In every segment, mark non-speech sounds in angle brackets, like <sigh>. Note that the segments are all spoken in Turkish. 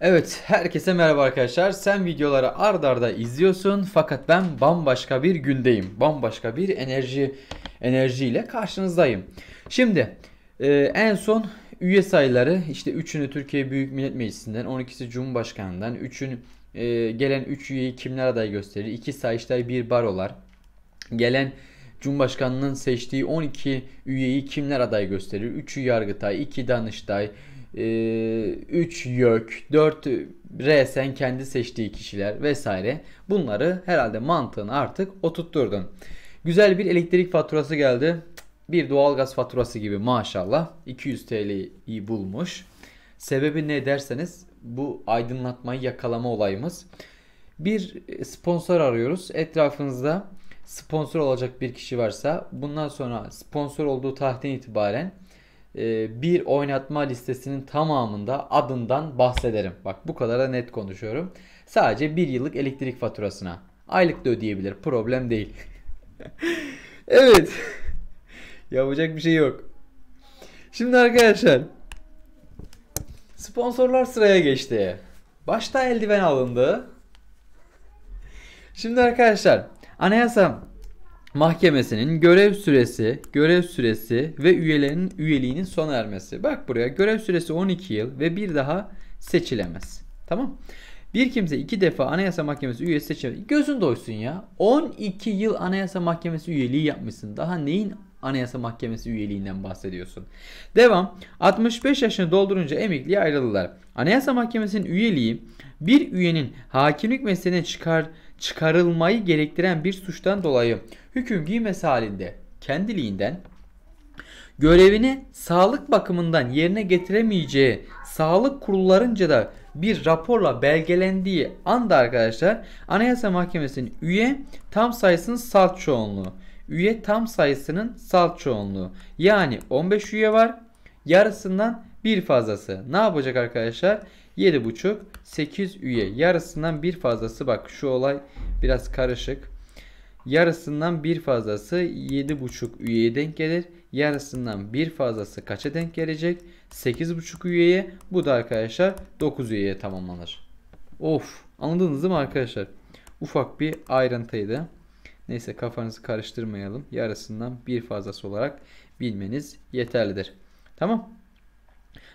Evet, herkese merhaba arkadaşlar. Sen videoları ard arda izliyorsun fakat ben bambaşka bir gündeyim. Bambaşka bir enerji enerjiyle karşınızdayım. Şimdi e, en son üye sayıları işte 3'ünü Türkiye Büyük Millet Meclisi'nden, 12'si Cumhurbaşkanı'ndan, 3'ün e, gelen 3 üyeyi kimler aday gösterir? 2 Sayıştay, 1 Barolar. Gelen Cumhurbaşkanının seçtiği 12 üyeyi kimler aday gösterir? 3'ü Yargıtay, 2 Danıştay, 3 YÖK, 4 resen kendi seçtiği kişiler vesaire. Bunları herhalde mantığını artık oturtturdun. Güzel bir elektrik faturası geldi. Bir doğalgaz faturası gibi maşallah 200 TL'yi bulmuş. Sebebi ne derseniz bu aydınlatmayı yakalama olayımız. Bir sponsor arıyoruz. Etrafınızda sponsor olacak bir kişi varsa bundan sonra sponsor olduğu tarihten itibaren bir oynatma listesinin tamamında adından bahsederim. Bak bu kadar da net konuşuyorum. Sadece bir yıllık elektrik faturasına. Aylık da ödeyebilir. Problem değil. <laughs> evet. <laughs> Yapacak bir şey yok. Şimdi arkadaşlar sponsorlar sıraya geçti. Başta eldiven alındı. Şimdi arkadaşlar anayasa Mahkemesinin görev süresi, görev süresi ve üyelerin üyeliğinin sona ermesi. Bak buraya görev süresi 12 yıl ve bir daha seçilemez. Tamam? Bir kimse iki defa Anayasa Mahkemesi üyesi seçilemez. Gözün doysun ya. 12 yıl Anayasa Mahkemesi üyeliği yapmışsın. Daha neyin Anayasa Mahkemesi üyeliğinden bahsediyorsun. Devam. 65 yaşını doldurunca emekliye ayrılırlar. Anayasa Mahkemesi'nin üyeliği bir üyenin hakimlik mesleğine çıkar çıkarılmayı gerektiren bir suçtan dolayı hüküm giymesi halinde kendiliğinden görevini sağlık bakımından yerine getiremeyeceği sağlık kurullarınca da bir raporla belgelendiği anda arkadaşlar Anayasa Mahkemesi'nin üye tam sayısının salt çoğunluğu. Üye tam sayısının salt çoğunluğu. Yani 15 üye var. Yarısından bir fazlası. Ne yapacak arkadaşlar? 7,5 8 üye. Yarısından bir fazlası bak şu olay biraz karışık. Yarısından bir fazlası 7,5 üyeye denk gelir. Yarısından bir fazlası kaça denk gelecek? 8,5 üyeye. Bu da arkadaşlar 9 üyeye tamamlanır. Of anladınız değil mi arkadaşlar? Ufak bir ayrıntıydı. Neyse kafanızı karıştırmayalım. Yarısından bir fazlası olarak bilmeniz yeterlidir. Tamam.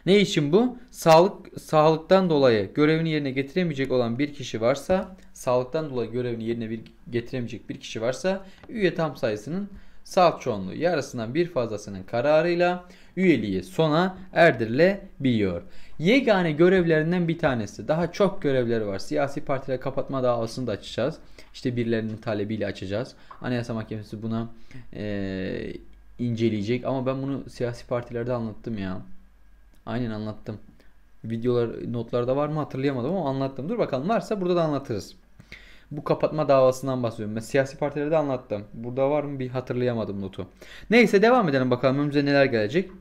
Ne için bu? Sağlık sağlıktan dolayı görevini yerine getiremeyecek olan bir kişi varsa, sağlıktan dolayı görevini yerine bir getiremeyecek bir kişi varsa üye tam sayısının salt çoğunluğu yarısından bir fazlasının kararıyla üyeliği sona erdirilebiliyor. Yegane görevlerinden bir tanesi. Daha çok görevleri var. Siyasi partileri kapatma davasını da açacağız. İşte birilerinin talebiyle açacağız. Anayasa Mahkemesi buna e, inceleyecek. Ama ben bunu siyasi partilerde anlattım ya. Aynen anlattım. Videolar notlarda var mı hatırlayamadım ama anlattım. Dur bakalım varsa burada da anlatırız. Bu kapatma davasından bahsediyorum. Ben siyasi partileri de anlattım. Burada var mı bir hatırlayamadım notu. Neyse devam edelim bakalım önümüze neler gelecek.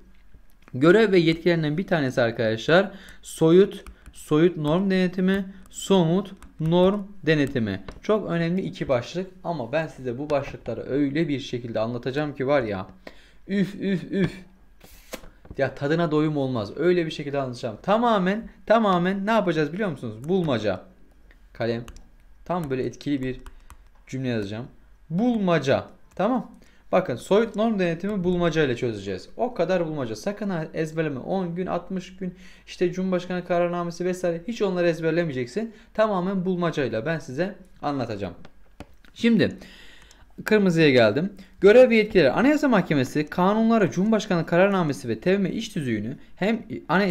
Görev ve yetkilerinden bir tanesi arkadaşlar soyut soyut norm denetimi, somut norm denetimi. Çok önemli iki başlık ama ben size bu başlıkları öyle bir şekilde anlatacağım ki var ya üf üf üf ya tadına doyum olmaz. Öyle bir şekilde anlatacağım. Tamamen tamamen ne yapacağız biliyor musunuz? Bulmaca. Kalem. Tam böyle etkili bir cümle yazacağım. Bulmaca. Tamam. Bakın soyut norm denetimi bulmaca ile çözeceğiz. O kadar bulmaca. Sakın ezberleme. 10 gün, 60 gün, işte Cumhurbaşkanı kararnamesi vesaire hiç onları ezberlemeyeceksin. Tamamen bulmacayla ben size anlatacağım. Şimdi Kırmızıya geldim. Görev ve yetkileri Anayasa Mahkemesi kanunları, Cumhurbaşkanı kararnamesi ve tevme iş tüzüğünü hem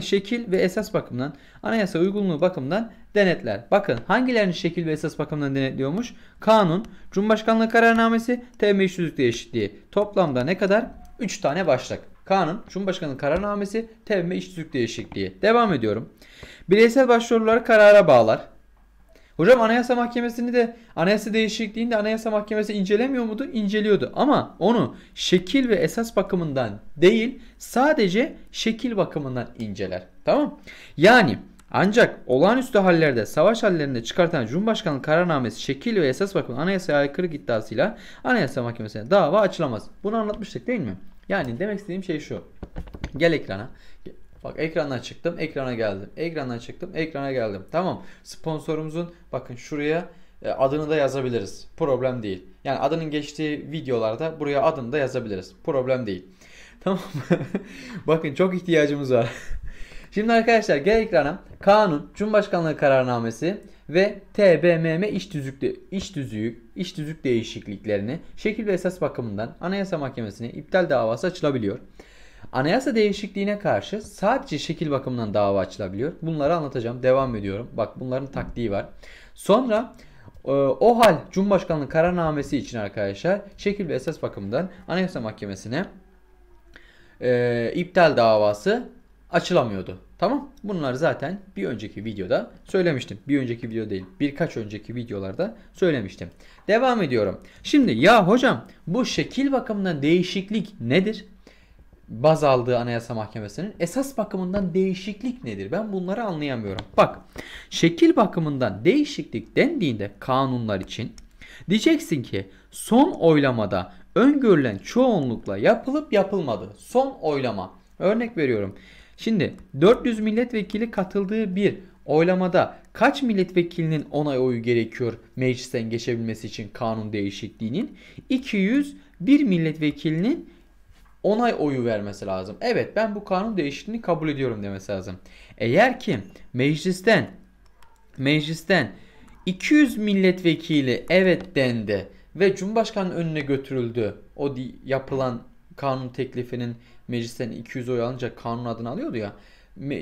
şekil ve esas bakımından anayasa uygunluğu bakımından denetler. Bakın hangilerini şekil ve esas bakımından denetliyormuş? Kanun, Cumhurbaşkanlığı kararnamesi, tevme iş tüzük değişikliği. Toplamda ne kadar? 3 tane başlık. Kanun, Cumhurbaşkanı kararnamesi, tevme iş tüzük değişikliği. Devam ediyorum. Bireysel başvuruları karara bağlar. Hocam Anayasa Mahkemesi'ni de anayasa değişikliğini de Anayasa Mahkemesi incelemiyor muydu? İnceliyordu. Ama onu şekil ve esas bakımından değil sadece şekil bakımından inceler. Tamam? Yani ancak olağanüstü hallerde, savaş hallerinde çıkartan Cumhurbaşkanı kararnamesi şekil ve esas bakımından anayasaya aykırı iddiasıyla Anayasa Mahkemesi'ne dava açılamaz. Bunu anlatmıştık değil mi? Yani demek istediğim şey şu. Gel ekrana. Bak ekrandan çıktım, ekrana geldim. Ekrandan çıktım, ekrana geldim. Tamam. Sponsorumuzun bakın şuraya e, adını da yazabiliriz. Problem değil. Yani adının geçtiği videolarda buraya adını da yazabiliriz. Problem değil. <laughs> Tamam <laughs> bakın çok ihtiyacımız var. <laughs> Şimdi arkadaşlar gel ekrana kanun, Cumhurbaşkanlığı kararnamesi ve TBMM iş tüzükte iş tüzüğü, iş tüzük değişikliklerini şekil ve esas bakımından Anayasa Mahkemesi'ne iptal davası açılabiliyor. Anayasa değişikliğine karşı sadece şekil bakımından dava açılabiliyor. Bunları anlatacağım. Devam ediyorum. Bak bunların taktiği var. Sonra e, o hal Cumhurbaşkanlığı kararnamesi için arkadaşlar şekil ve esas bakımından Anayasa Mahkemesi'ne e, iptal davası açılamıyordu. Tamam. Bunları zaten bir önceki videoda söylemiştim. Bir önceki video değil. Birkaç önceki videolarda söylemiştim. Devam ediyorum. Şimdi ya hocam bu şekil bakımından değişiklik nedir? Baz aldığı Anayasa Mahkemesi'nin esas bakımından değişiklik nedir? Ben bunları anlayamıyorum. Bak şekil bakımından değişiklik dendiğinde kanunlar için diyeceksin ki son oylamada öngörülen çoğunlukla yapılıp yapılmadı. Son oylama. Örnek veriyorum. Şimdi 400 milletvekili katıldığı bir oylamada kaç milletvekilinin onay oyu gerekiyor meclisten geçebilmesi için kanun değişikliğinin? 201 milletvekilinin onay oyu vermesi lazım. Evet ben bu kanun değişikliğini kabul ediyorum demesi lazım. Eğer ki meclisten meclisten 200 milletvekili evet dendi ve Cumhurbaşkanı önüne götürüldü. O yapılan kanun teklifinin meclisten 200 oy alınca kanun adını alıyordu ya.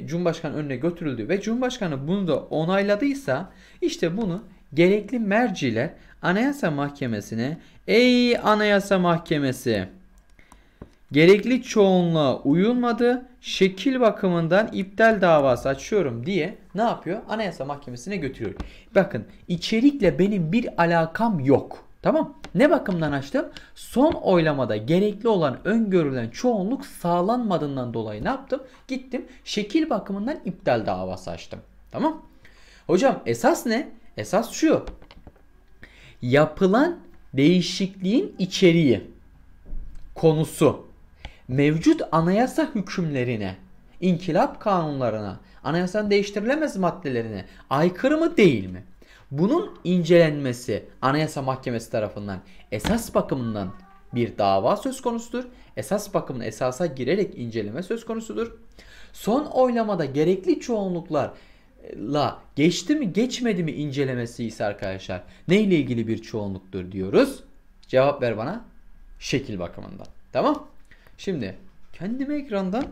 Cumhurbaşkanı önüne götürüldü ve Cumhurbaşkanı bunu da onayladıysa işte bunu gerekli merciler Anayasa Mahkemesi'ne ey Anayasa Mahkemesi gerekli çoğunluğa uyulmadı şekil bakımından iptal davası açıyorum diye ne yapıyor? Anayasa Mahkemesi'ne götürüyor. Bakın içerikle benim bir alakam yok. Tamam. Ne bakımdan açtım? Son oylamada gerekli olan öngörülen çoğunluk sağlanmadığından dolayı ne yaptım? Gittim şekil bakımından iptal davası açtım. Tamam. Hocam esas ne? Esas şu. Yapılan değişikliğin içeriği, konusu, mevcut anayasa hükümlerine, inkılap kanunlarına, anayasanın değiştirilemez maddelerine aykırı mı değil mi? Bunun incelenmesi Anayasa Mahkemesi tarafından esas bakımından bir dava söz konusudur. Esas bakımın esasa girerek inceleme söz konusudur. Son oylamada gerekli çoğunluklarla geçti mi geçmedi mi incelemesi ise arkadaşlar ne ile ilgili bir çoğunluktur diyoruz? Cevap ver bana. Şekil bakımından. Tamam? Şimdi kendime ekrandan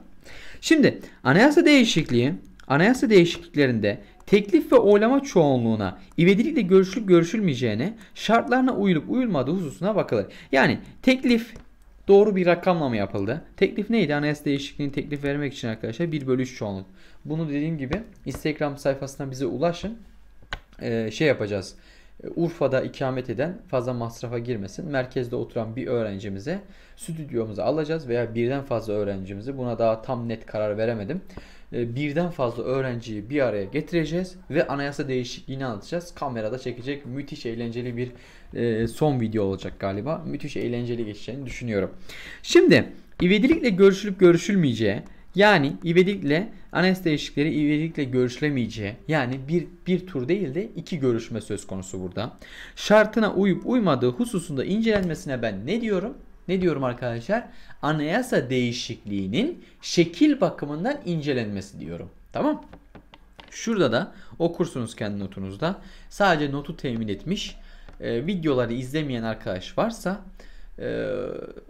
Şimdi anayasa değişikliği anayasa değişikliklerinde teklif ve oylama çoğunluğuna ivedilikle görüşülüp görüşülmeyeceğine, şartlarına uyulup uyulmadığı hususuna bakılır. Yani teklif doğru bir rakamla mı yapıldı? Teklif neydi? Anayasa değişikliğini teklif vermek için arkadaşlar 1 bölü 3 çoğunluk. Bunu dediğim gibi Instagram sayfasından bize ulaşın. Ee, şey yapacağız. Urfa'da ikamet eden fazla masrafa girmesin. Merkezde oturan bir öğrencimize stüdyomuza alacağız veya birden fazla öğrencimizi buna daha tam net karar veremedim. E, birden fazla öğrenciyi bir araya getireceğiz ve anayasa değişikliğini anlatacağız. Kamerada çekecek müthiş eğlenceli bir e, son video olacak galiba. Müthiş eğlenceli geçeceğini düşünüyorum. Şimdi ivedilikle görüşülüp görüşülmeyeceği yani ivedilikle anayasa değişiklikleri ivedilikle görüşülemeyeceği yani bir, bir tur değil de iki görüşme söz konusu burada. Şartına uyup uymadığı hususunda incelenmesine ben ne diyorum? Ne diyorum arkadaşlar? Anayasa değişikliğinin şekil bakımından incelenmesi diyorum. Tamam? Şurada da okursunuz kendi notunuzda. Sadece notu temin etmiş. E, videoları izlemeyen arkadaş varsa e,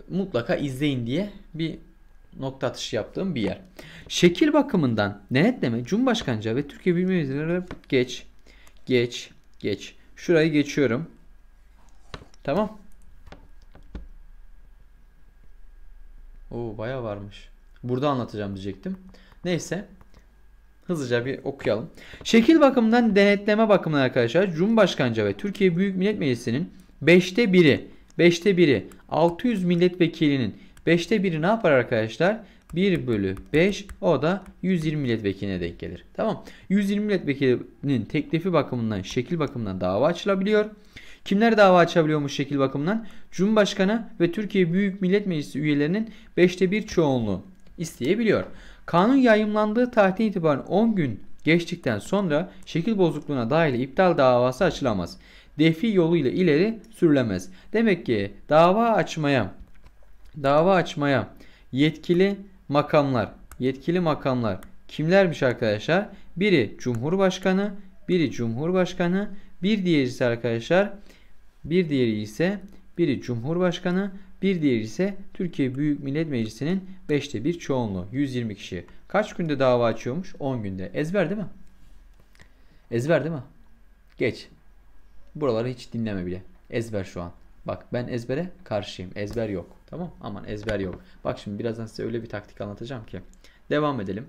mutlaka izleyin diye bir nokta atışı yaptığım bir yer. Şekil bakımından denetleme Cumhurbaşkanca ve Türkiye Büyük Meclisi'ne geç, geç, geç. Şurayı geçiyorum. Tamam. Oo baya varmış. Burada anlatacağım diyecektim. Neyse. Hızlıca bir okuyalım. Şekil bakımından denetleme bakımından arkadaşlar Cumhurbaşkanca ve Türkiye Büyük Millet Meclisi'nin 5'te 1'i 5'te 1'i 600 milletvekilinin 5'te 1'i ne yapar arkadaşlar? 1 bölü 5 o da 120 milletvekiline denk gelir. Tamam. 120 milletvekilinin teklifi bakımından şekil bakımından dava açılabiliyor. Kimler dava açabiliyormuş şekil bakımından? Cumhurbaşkanı ve Türkiye Büyük Millet Meclisi üyelerinin 5'te 1 çoğunluğu isteyebiliyor. Kanun yayımlandığı tarihten itibaren 10 gün geçtikten sonra şekil bozukluğuna dair iptal davası açılamaz. Defi yoluyla ileri sürülemez. Demek ki dava açmaya dava açmaya yetkili makamlar, yetkili makamlar kimlermiş arkadaşlar? Biri Cumhurbaşkanı, biri Cumhurbaşkanı, bir diğeri ise arkadaşlar, bir diğeri ise biri Cumhurbaşkanı, bir diğeri ise Türkiye Büyük Millet Meclisi'nin 5'te 1 çoğunluğu 120 kişi. Kaç günde dava açıyormuş? 10 günde. Ezber değil mi? Ezber değil mi? Geç. Buraları hiç dinleme bile. Ezber şu an. Bak ben ezbere karşıyım. Ezber yok. Tamam? Aman ezber yok. Bak şimdi birazdan size öyle bir taktik anlatacağım ki. Devam edelim.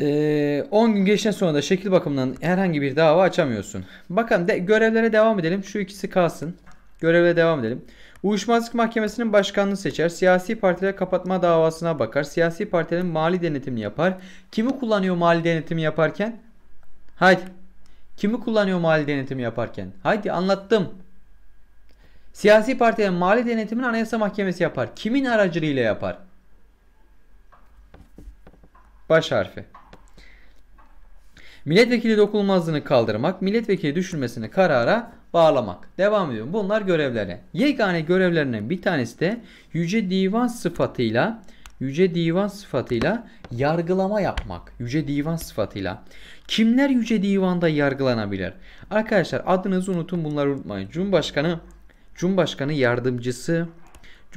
Ee, 10 gün geçten sonra da şekil bakımından herhangi bir dava açamıyorsun. Bakın de, görevlere devam edelim. Şu ikisi kalsın. Göreve devam edelim. Uyuşmazlık Mahkemesi'nin başkanını seçer. Siyasi partiler kapatma davasına bakar. Siyasi partilerin mali denetimini yapar. Kimi kullanıyor mali denetimi yaparken? Haydi. Kimi kullanıyor mali denetimi yaparken? Haydi anlattım. Siyasi partilerin mali denetimini Anayasa Mahkemesi yapar. Kimin aracılığıyla yapar? Baş harfi. Milletvekili dokunulmazlığını kaldırmak, milletvekili düşürmesini karara bağlamak. Devam ediyorum. Bunlar görevleri. Yegane görevlerinden bir tanesi de Yüce Divan sıfatıyla Yüce Divan sıfatıyla yargılama yapmak. Yüce Divan sıfatıyla. Kimler Yüce Divan'da yargılanabilir? Arkadaşlar adınızı unutun bunları unutmayın. Cumhurbaşkanı, Cumhurbaşkanı yardımcısı,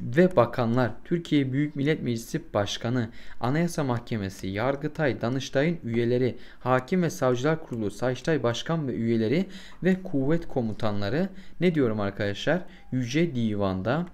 ve bakanlar, Türkiye Büyük Millet Meclisi Başkanı, Anayasa Mahkemesi, Yargıtay, Danıştay'ın üyeleri, Hakim ve Savcılar Kurulu, Sayıştay Başkan ve üyeleri ve kuvvet komutanları ne diyorum arkadaşlar? Yüce Divan'da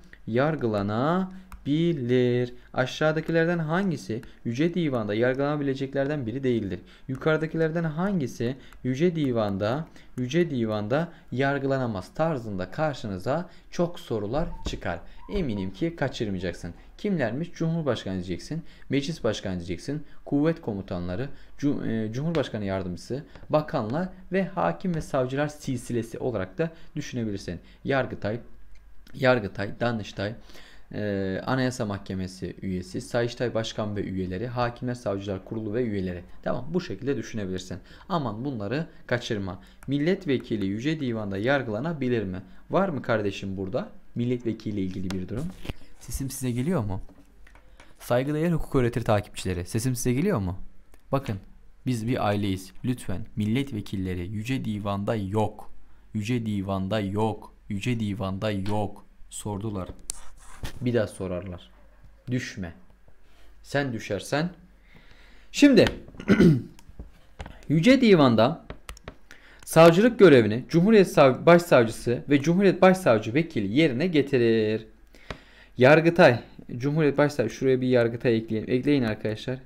yargılanabilir. Aşağıdakilerden hangisi Yüce Divan'da yargılanabileceklerden biri değildir? Yukarıdakilerden hangisi Yüce Divan'da Yüce Divan'da yargılanamaz tarzında karşınıza çok sorular çıkar. Eminim ki kaçırmayacaksın. Kimlermiş? Cumhurbaşkanı diyeceksin, meclis başkanı diyeceksin, kuvvet komutanları, e, Cumhurbaşkanı yardımcısı, bakanlar ve hakim ve savcılar silsilesi olarak da düşünebilirsin. Yargıtay, Yargıtay, Danıştay, e, Anayasa Mahkemesi üyesi, Sayıştay Başkan ve üyeleri, Hakimler Savcılar Kurulu ve üyeleri. Tamam bu şekilde düşünebilirsin. Aman bunları kaçırma. Milletvekili Yüce Divan'da yargılanabilir mi? Var mı kardeşim burada? Milletvekili ilgili bir durum. Sesim size geliyor mu? Saygıdeğer hukuk öğretir takipçileri. Sesim size geliyor mu? Bakın biz bir aileyiz. Lütfen milletvekilleri Yüce Divan'da yok. Yüce Divan'da yok. Yüce Divan'da yok. Sordular. Bir daha sorarlar. Düşme. Sen düşersen. Şimdi <clears throat> Yüce Divan'da savcılık görevini Cumhuriyet Sav Başsavcısı ve Cumhuriyet Başsavcı Vekili yerine getirir. Yargıtay, Cumhuriyet Başsavcısı şuraya bir Yargıtay ekleyin. Ekleyin arkadaşlar.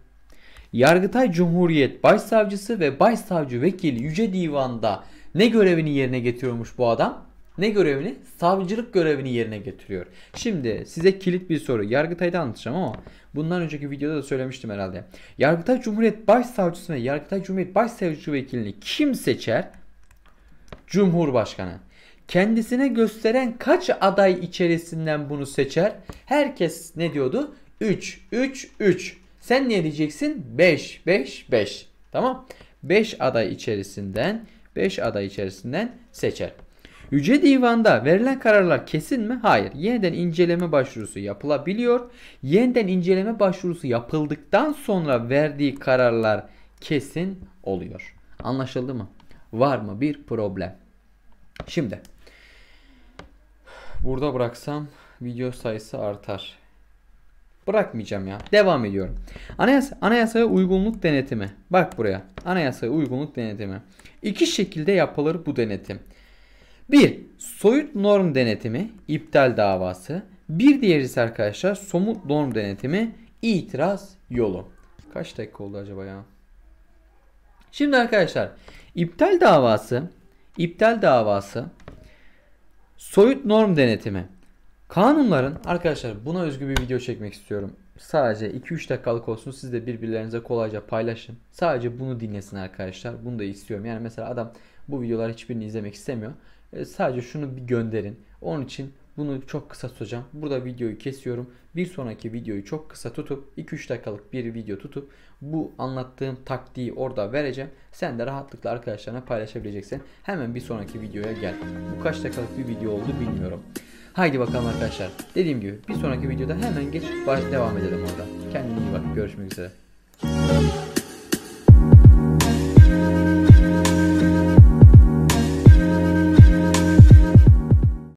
Yargıtay Cumhuriyet Başsavcısı ve Başsavcı Vekili Yüce Divan'da ne görevini yerine getiriyormuş bu adam? Ne görevini? Savcılık görevini yerine getiriyor. Şimdi size kilit bir soru. Yargıtay'da anlatacağım ama bundan önceki videoda da söylemiştim herhalde. Yargıtay Cumhuriyet Başsavcısı ve Yargıtay Cumhuriyet Başsavcısı vekilini kim seçer? Cumhurbaşkanı. Kendisine gösteren kaç aday içerisinden bunu seçer? Herkes ne diyordu? 3, 3, 3. Sen ne diyeceksin? 5, 5, 5. Tamam. 5 aday içerisinden 5 aday içerisinden seçer. Yüce Divan'da verilen kararlar kesin mi? Hayır. Yeniden inceleme başvurusu yapılabiliyor. Yeniden inceleme başvurusu yapıldıktan sonra verdiği kararlar kesin oluyor. Anlaşıldı mı? Var mı bir problem? Şimdi burada bıraksam video sayısı artar. Bırakmayacağım ya. Devam ediyorum. Anayasa, anayasaya uygunluk denetimi. Bak buraya. Anayasaya uygunluk denetimi. İki şekilde yapılır bu denetim. Bir, soyut norm denetimi, iptal davası. Bir diğeri ise arkadaşlar somut norm denetimi, itiraz yolu. Kaç dakika oldu acaba ya? Şimdi arkadaşlar iptal davası, iptal davası, soyut norm denetimi. Kanunların arkadaşlar buna özgü bir video çekmek istiyorum. Sadece 2-3 dakikalık olsun siz de birbirlerinize kolayca paylaşın. Sadece bunu dinlesin arkadaşlar. Bunu da istiyorum. Yani mesela adam bu videolar hiçbirini izlemek istemiyor. E, sadece şunu bir gönderin. Onun için Bunu çok kısa tutacağım. Burada videoyu kesiyorum. Bir sonraki videoyu çok kısa tutup 2-3 dakikalık bir video tutup bu anlattığım taktiği orada vereceğim. Sen de rahatlıkla arkadaşlarına paylaşabileceksin. Hemen bir sonraki videoya gel. Bu kaç dakikalık bir video oldu bilmiyorum. Haydi bakalım arkadaşlar. Dediğim gibi bir sonraki videoda hemen geç devam edelim orada. Kendine iyi bak. Görüşmek üzere.